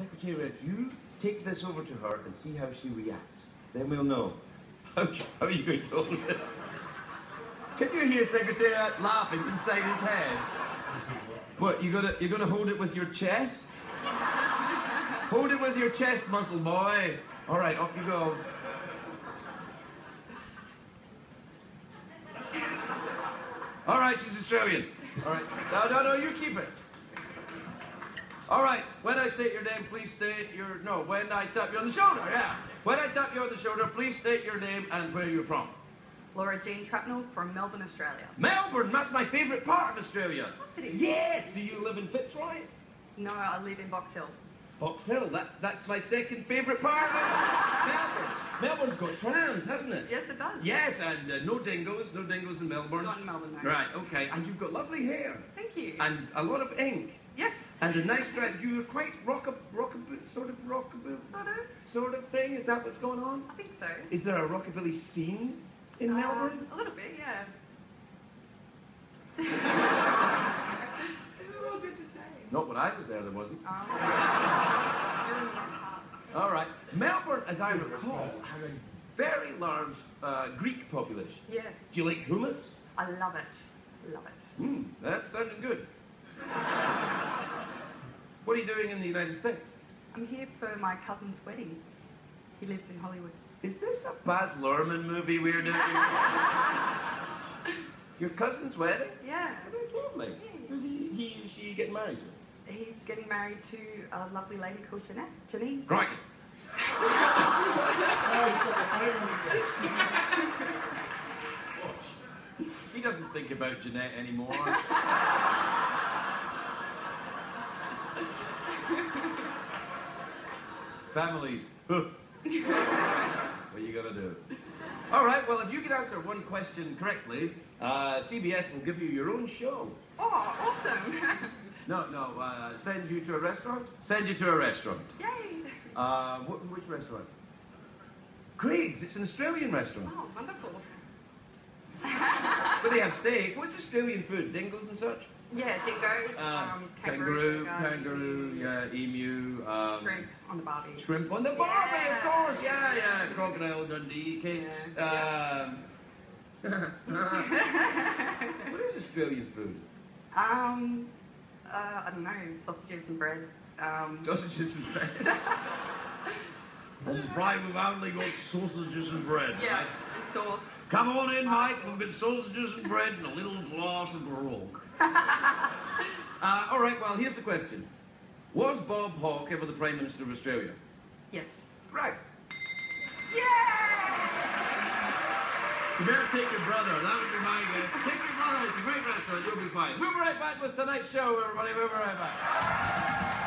Secretariat, you take this over to her and see how she reacts. Then we'll know. How, how are you going to hold it? Can you hear Secretariat laughing inside his head? What, you gonna, you're gonna hold it with your chest? hold it with your chest muscle, boy. All right, off you go. All right, she's Australian. All right. No, no, no, you keep it. All right. When I state your name, please state your no. When I tap you on the shoulder, yeah. When I tap you on the shoulder, please state your name and where you're from. Laura Jean Trapnell from Melbourne, Australia. Melbourne. That's my favourite part of Australia. Yes, it is. Yes. Do you live in Fitzroy? No, I live in Box Hill. Box Hill. That, that's my second favourite part. Of Melbourne. Melbourne's got trams, hasn't it? Yes, it does. Yes, and uh, no dingoes. No dingoes in Melbourne. Not in Melbourne, no. Right. Okay. And you've got lovely hair Thank you. and a lot of ink. yes, And a nice dress. You're quite rockab rockaboo, sort of rockaboo, sort of. thing. Is that what's going on? I think so. Is there a rockabilly scene in Um, Melbourne? A little bit, yeah. It was good to say. Not when I was there, there wasn't. You're in the wrong part. All right. Melbourne, as I recall, had a very large uh, Greek population. Yes, Do you like hummus? I love it. Love it. Hmm, that's sounding good. what are you doing in the United States? I'm here for my cousin's wedding. He lives in Hollywood. Is this a Baz Luhrmann movie we're doing? Your cousin's wedding? Yeah. Oh, that's lovely. Who's he, he, she getting married to? He's getting married to a lovely lady called Jeanette. Janine. Crikey. he doesn't think about Jeanette anymore. Families. what are you gonna do? All right. Well, if you can answer one question correctly, uh, CBS will give you your own show. Oh, awesome. No, no. Uh, send you to a restaurant. Send you to a restaurant. Yay. Uh, wh- which restaurant? Craig's. It's an Australian restaurant. Oh, wonderful. But they have steak. What's Australian food? Dingoes and such? Yeah, dingo, Uh, um, kangaroo, kangaroo, uh, kangaroo, yeah, emu, um, shrimp on the barbie. shrimp on the barbie, of Yeah. course, yeah, yeah, crocodile Dundee cakes. Um, what is Australian food? Um, uh, I don't know, sausages and bread. Um, Sausages and bread. On Friday we've only got sausages and bread. yeah, right? sauce. Come on in, Mike. We've got sausages and bread and a little glass of grog. uh, all right, well, here's the question. Was Bob Hawke ever the Prime Minister of Australia? Yes. Right. Yay! You better take your brother. That would be my guess. Take your brother. It's a great restaurant. You'll be fine. We'll be right back with tonight's show, everybody. We'll be right back.